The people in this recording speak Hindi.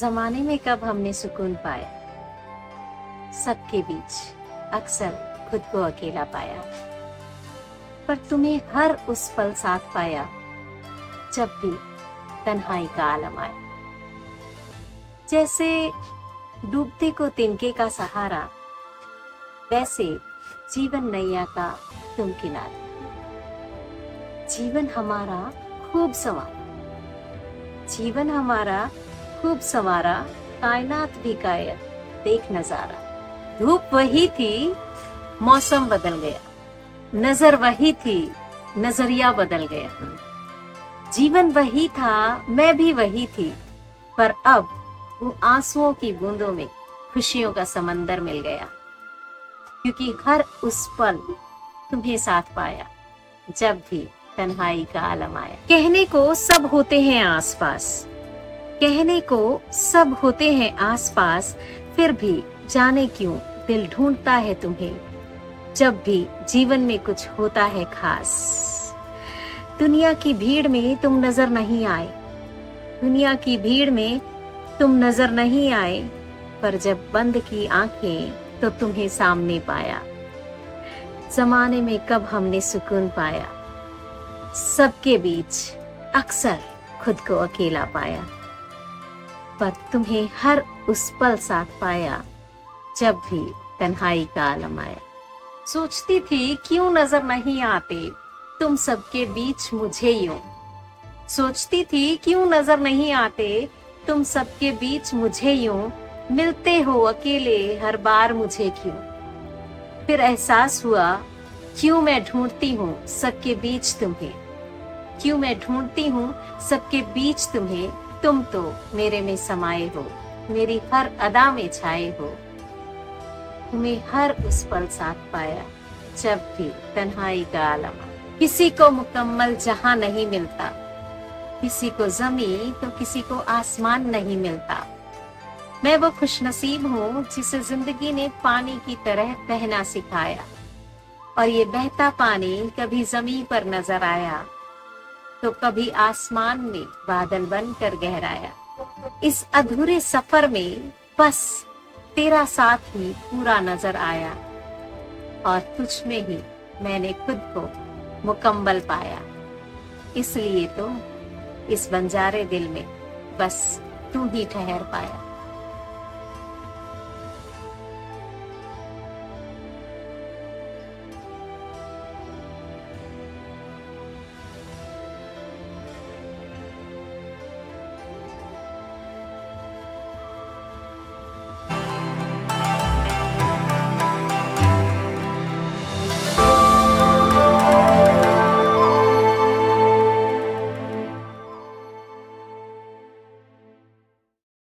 जमाने में कब हमने सुकून पाया? सबके बीच अक्सर खुद को अकेला पाया। पर तुम्हें हर उस पल साथ पाया जब भी तन्हाई का आलम आया। जैसे डूबते को तिनके का सहारा, वैसे जीवन नैया का तुम किनारे। जीवन हमारा खूब सवारा जीवन हमारा खूब सवारा, कायनात भी कायर देख नज़ारा। धूप वही थी, मौसम बदल गया। नज़र वही थी, नज़रिया बदल गया। जीवन वही था, मैं भी वही थी, पर अब वो आंसुओं की बूंदों में खुशियों का समंदर मिल गया। क्योंकि हर उस पल तुम्हें साथ पाया, जब भी तन्हाई का आलम आया। कहने को सब होते हैं आसपास। कहने को सब होते हैं आसपास, फिर भी जाने क्यों दिल ढूंढता है तुम्हें? जब भी जीवन में कुछ होता है खास, दुनिया की भीड़ में तुम नज़र नहीं आए। दुनिया की भीड़ में तुम नज़र नहीं आए, पर जब बंद की आँखें तो तुम्हें सामने पाया। जमाने में कब हमने सुकून पाया? सबके बीच अक्सर खुद को अकेला पाया। पर तुम्हें हर उस पल साथ पाया, जब भी तन्हाई का आलम आया। सोचती थी, क्यों नज़र नहीं आते? तुम सबके बीच मुझे यूँ। सोचती थी, क्यों नज़र नहीं आते? तुम सबके बीच मुझे यूँ। मिलते हो अकेले, हर बार मुझे क्यों? फिर एहसास हुआ, क्यों मैं ढूंढती हूँ सबके बीच तुम्हें? क्यों मैं ढूंढती हूँ सबके बीच तुम्हें? तुम तो मेरे में समाये हो, मेरी हर अदा में छाए हो। तुम्हें हर उस पल साथ पाया जब भी तन्हाई का आलम। किसी को मुकम्मल जहाँ नहीं मिलता, किसी को जमी तो किसी को आसमान नहीं मिलता। मैं वो खुशनसीब हूँ जिसे ज़िंदगी ने पानी की तरह बहना सिखाया, और ये बहता पानी कभी ज़मीन पर नज़र आया। तो कभी आसमान में बादल बनकर गहराया। इस अधूरे सफ़र में बस तेरा साथ ही पूरा नज़र आया। और तुझ में ही मैंने खुद को मुकम्मल पाया। इसलिए तो इस बंजारे दिल में बस तू ही ठहर पाया।